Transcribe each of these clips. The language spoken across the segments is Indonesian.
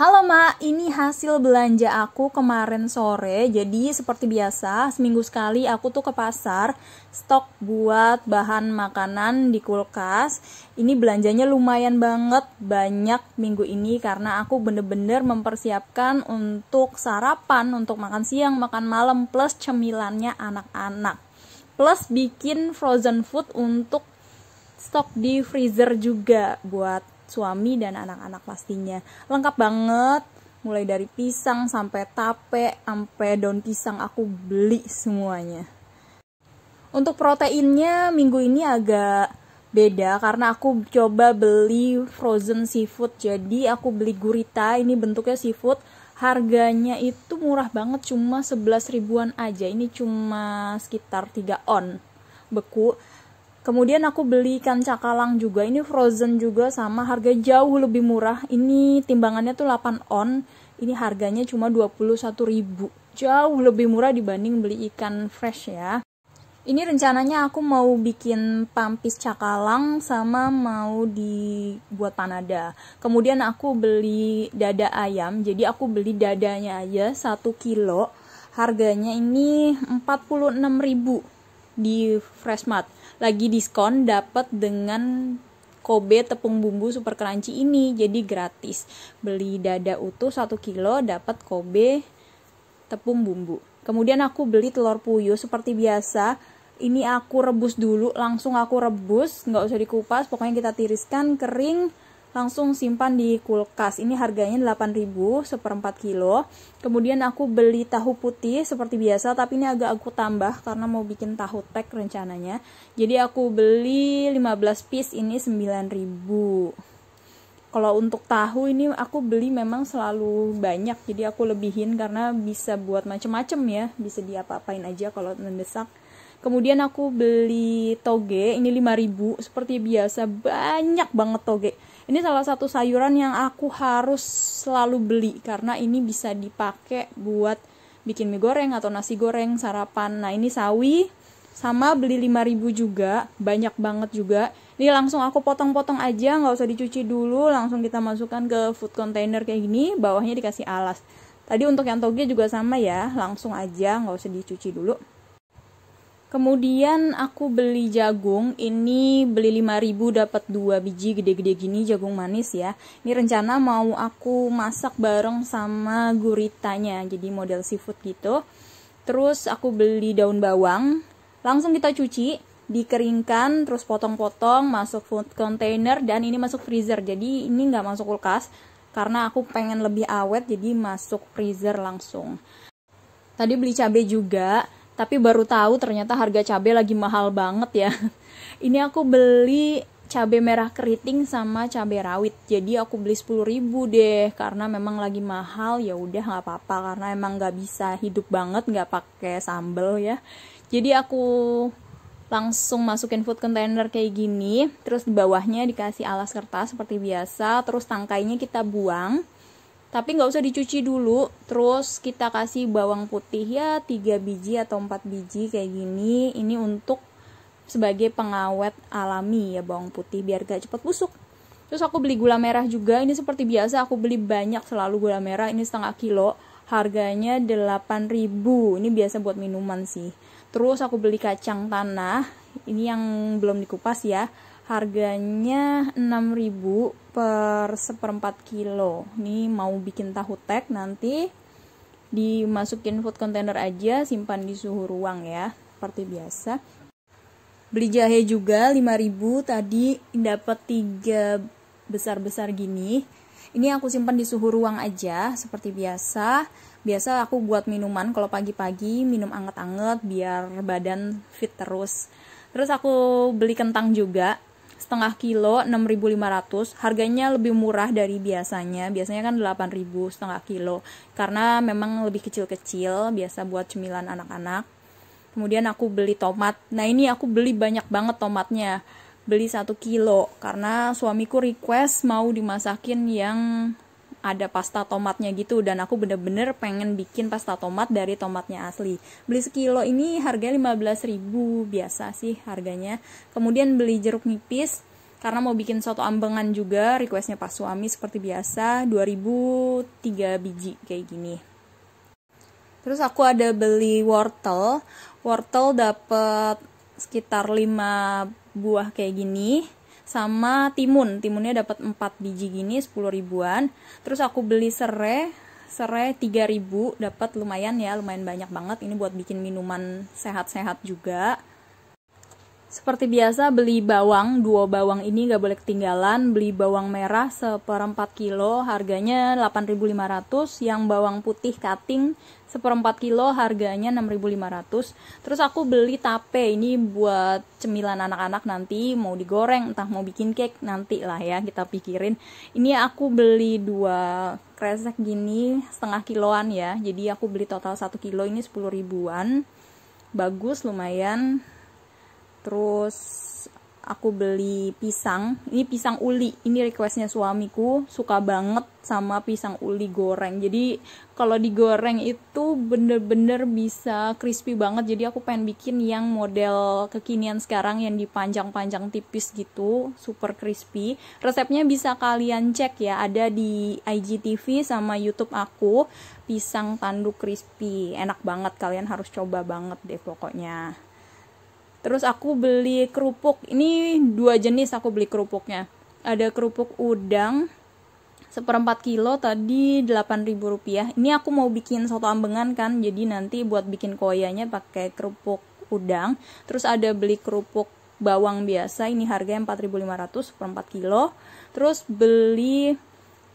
Halo Ma, ini hasil belanja aku kemarin sore. Jadi seperti biasa, seminggu sekali aku tuh ke pasar stok buat bahan makanan di kulkas. Ini belanjanya lumayan banget, banyak minggu ini karena aku bener-bener mempersiapkan untuk sarapan, untuk makan siang, makan malam plus cemilannya anak-anak. Plus bikin frozen food untuk stok di freezer juga buat suami dan anak-anak pastinya. Lengkap banget, mulai dari pisang sampai tape, sampai daun pisang aku beli semuanya. Untuk proteinnya minggu ini agak beda karena aku coba beli frozen seafood. Jadi aku beli gurita, ini bentuknya seafood. Harganya itu murah banget, cuma 11 ribuan aja. Ini cuma sekitar 3 on beku Kemudian aku beli ikan cakalang juga. Ini frozen juga sama harga jauh lebih murah. Ini timbangannya tuh 8 on. Ini harganya cuma 21.000. Jauh lebih murah dibanding beli ikan fresh ya. Ini rencananya aku mau bikin pampis cakalang sama mau dibuat panada. Kemudian aku beli dada ayam. Jadi aku beli dadanya aja 1 kilo. Harganya ini 46.000 di Freshmart lagi diskon dapat dengan Kobe tepung bumbu super crunchy ini jadi gratis. Beli dada utuh 1 kilo dapat Kobe tepung bumbu. Kemudian aku beli telur puyuh seperti biasa. Ini aku rebus dulu langsung aku rebus nggak usah dikupas pokoknya kita tiriskan kering langsung simpan di kulkas. Ini harganya 8000 seperempat kilo. Kemudian aku beli tahu putih seperti biasa tapi ini agak aku tambah karena mau bikin tahu tek rencananya. Jadi aku beli 15 piece ini 9000 kalau untuk tahu ini aku beli memang selalu banyak jadi aku lebihin karena bisa buat macem-macem ya. Bisa diapa-apain aja kalau mendesak. Kemudian aku beli toge ini 5000 seperti biasa banyak banget toge ini salah satu sayuran yang aku harus selalu beli karena ini bisa dipakai buat bikin mie goreng atau nasi goreng sarapan. Nah, ini sawi sama beli 5000 juga, banyak banget juga. Ini langsung aku potong-potong aja, nggak usah dicuci dulu, langsung kita masukkan ke food container kayak gini, bawahnya dikasih alas. Tadi untuk yang toge juga sama ya, langsung aja, nggak usah dicuci dulu. Kemudian aku beli jagung, ini beli 5000 dapat 2 biji gede-gede gini jagung manis ya. Ini rencana mau aku masak bareng sama guritanya, jadi model seafood gitu. Terus aku beli daun bawang, langsung kita cuci, dikeringkan, terus potong-potong, masuk food container dan ini masuk freezer. Jadi ini nggak masuk kulkas karena aku pengen lebih awet jadi masuk freezer langsung. Tadi beli cabai juga, tapi baru tahu ternyata harga cabai lagi mahal banget ya. Ini aku beli cabai merah keriting sama cabai rawit. Jadi aku beli 10 ribu deh karena memang lagi mahal. Ya udah nggak apa-apa karena emang nggak bisa hidup banget nggak pakai sambel ya. Jadi aku langsung masukin food container kayak gini terus di bawahnya dikasih alas kertas seperti biasa terus tangkainya kita buang tapi nggak usah dicuci dulu. Terus kita kasih bawang putih ya 3 biji atau 4 biji kayak gini. Ini untuk sebagai pengawet alami ya bawang putih biar gak cepet busuk. Terus aku beli gula merah juga. Ini seperti biasa aku beli banyak selalu gula merah. Ini setengah kilo. Harganya 8000 ini biasa buat minuman sih. Terus aku beli kacang tanah. Ini yang belum dikupas ya harganya 6000 per seperempat kilo. Ini mau bikin tahu tek nanti dimasukin food container aja simpan di suhu ruang ya seperti biasa. Beli jahe juga 5000 tadi dapat tiga besar-besar gini. Ini aku simpan di suhu ruang aja seperti biasa. Biasa aku buat minuman kalau pagi-pagi minum anget-anget biar badan fit terus. Terus aku beli kentang juga setengah kilo 6.500 harganya lebih murah dari biasanya. Biasanya kan 8.000 setengah kilo. Karena memang lebih kecil-kecil biasa buat cemilan anak-anak. Kemudian aku beli tomat. Nah ini aku beli banyak banget tomatnya. Beli satu kilo. Karena suamiku request mau dimasakin yang ada pasta tomatnya gitu dan aku bener-bener pengen bikin pasta tomat dari tomatnya asli. Beli sekilo ini harga 15.000 biasa sih harganya. Kemudian beli jeruk nipis karena mau bikin soto ambengan juga requestnya pas suami seperti biasa 2003 biji kayak gini. Terus aku ada beli wortel. Wortel dapat sekitar 5 buah kayak gini sama timun. Timunnya dapat 4 biji gini 10 ribuan. Terus aku beli serai. Serai 3000 dapat lumayan ya lumayan banyak banget. Ini buat bikin minuman sehat-sehat juga seperti biasa beli bawang, dua bawang ini gak boleh ketinggalan. Beli bawang merah seperempat kilo, harganya 8.500. Yang bawang putih cutting seperempat kilo, harganya 6.500. Terus aku beli tape, ini buat cemilan anak-anak nanti mau digoreng, entah mau bikin cake nanti lah ya kita pikirin. Ini aku beli dua kresek gini setengah kiloan ya. Jadi aku beli total satu kilo ini 10 ribuan. Bagus lumayan terus aku beli pisang. Ini pisang uli. Ini requestnya suamiku. Suka banget sama pisang uli goreng. Jadi kalau digoreng itu bener-bener bisa crispy banget. Jadi aku pengen bikin yang model kekinian sekarang yang dipanjang-panjang tipis gitu. Super crispy. Resepnya bisa kalian cek ya. Ada di IGTV sama YouTube aku. Pisang tanduk crispy. Enak banget. Kalian harus coba banget deh pokoknya Terus aku beli kerupuk. Ini dua jenis aku beli kerupuknya. Ada kerupuk udang seperempat kilo tadi delapan ribu rupiah. Ini aku mau bikin soto ambengan kan, jadi nanti buat bikin koyanya pakai kerupuk udang. Terus ada beli kerupuk bawang biasa, ini harganya 4.500 seperempat kilo. Terus beli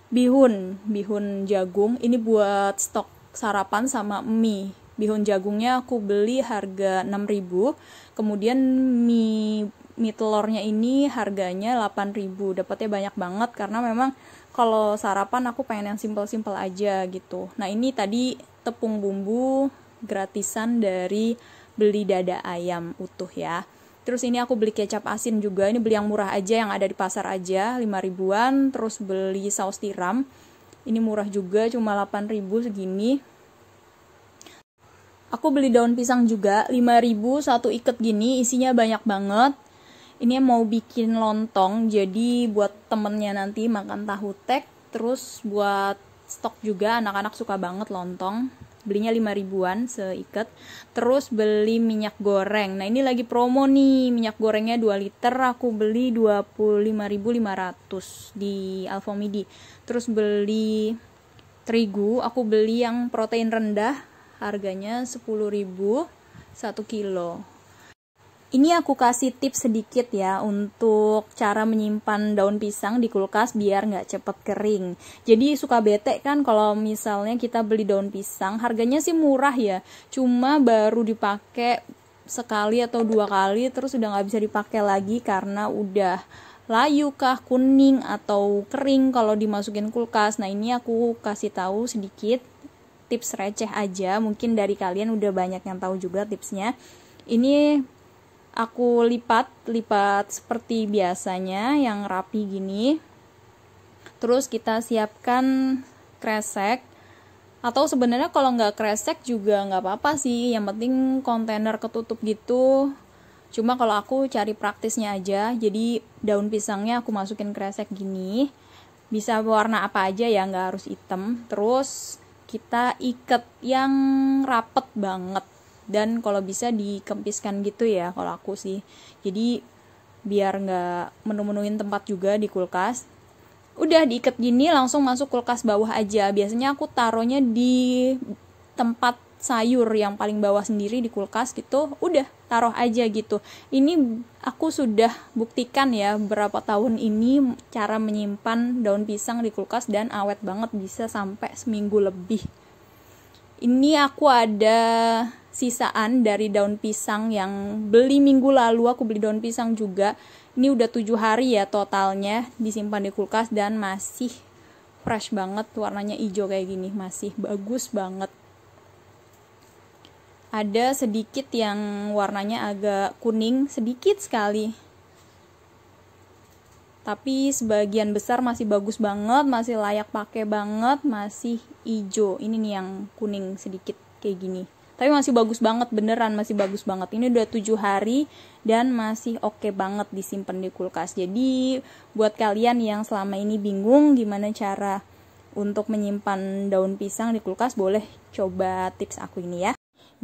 bihun, bihun jagung. Ini buat stok sarapan sama mie bihun jagungnya aku beli harga 6000 kemudian mie mie telurnya ini harganya 8000 dapatnya banyak banget karena memang kalau sarapan aku pengen yang simple-simple aja gitu. Nah ini tadi tepung bumbu gratisan dari beli dada ayam utuh ya. Terus ini aku beli kecap asin juga, ini beli yang murah aja yang ada di pasar aja, 5 ribuan. Terus beli saus tiram, ini murah juga, cuma 8 ribu segini aku beli daun pisang juga 5000 satu ikat gini isinya banyak banget. Ini mau bikin lontong jadi buat temennya nanti makan tahu tek terus buat stok juga. Anak-anak suka banget lontong belinya 5 ribuan seikat. Terus beli minyak goreng. Nah ini lagi promo nih minyak gorengnya 2 liter aku beli 25.500 di Alfamidi. Terus beli terigu aku beli yang protein rendah harganya 10.000 1 kilo ini aku kasih tips sedikit ya untuk cara menyimpan daun pisang di kulkas biar nggak cepet kering. Jadi suka bete kan kalau misalnya kita beli daun pisang, harganya sih murah ya, cuma baru dipakai sekali atau dua kali terus udah nggak bisa dipakai lagi karena udah layu kah kuning atau kering kalau dimasukin kulkas. Nah ini aku kasih tahu sedikit tips receh aja. Mungkin dari kalian udah banyak yang tahu juga tipsnya. Ini aku lipat lipat seperti biasanya yang rapi gini. Terus kita siapkan kresek. Atau sebenarnya kalau nggak kresek juga nggak apa-apa sih. Yang penting kontainer ketutup gitu. Cuma kalau aku cari praktisnya aja. Jadi daun pisangnya aku masukin kresek gini. Bisa warna apa aja ya nggak harus hitam. Terus kita ikat yang rapet banget. Dan kalau bisa dikempiskan gitu ya kalau aku sih. Jadi biar nggak menu-menuin tempat juga di kulkas. Udah diikat gini langsung masuk kulkas bawah aja. Biasanya aku taruhnya di tempat sayur yang paling bawah sendiri di kulkas gitu udah taruh aja gitu. Ini aku sudah buktikan ya berapa tahun ini cara menyimpan daun pisang di kulkas dan awet banget bisa sampai seminggu lebih. Ini aku ada sisaan dari daun pisang yang beli minggu lalu aku beli daun pisang juga. Ini udah tujuh hari ya totalnya disimpan di kulkas dan masih fresh banget warnanya hijau kayak gini masih bagus banget ada sedikit yang warnanya agak kuning sedikit sekali. Tapi sebagian besar masih bagus banget masih layak pakai banget masih hijau. Ini nih yang kuning sedikit kayak gini. Tapi masih bagus banget beneran masih bagus banget. Ini udah tujuh hari dan masih oke okay banget disimpan di kulkas. Jadi buat kalian yang selama ini bingung gimana cara untuk menyimpan daun pisang di kulkas boleh coba tips aku ini ya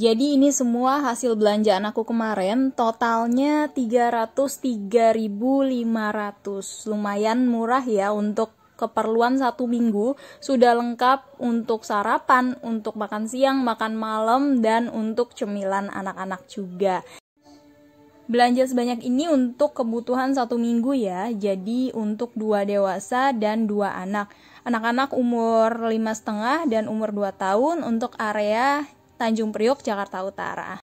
jadi ini semua hasil belanjaan aku kemarin totalnya 303.500 lumayan murah ya untuk keperluan satu minggu sudah lengkap untuk sarapan, untuk makan siang, makan malam, dan untuk cemilan anak-anak juga. Belanja sebanyak ini untuk kebutuhan satu minggu ya, jadi untuk dua dewasa dan dua anak. Anak-anak umur lima setengah dan umur 2 tahun untuk area Tanjung Priok, Jakarta Utara.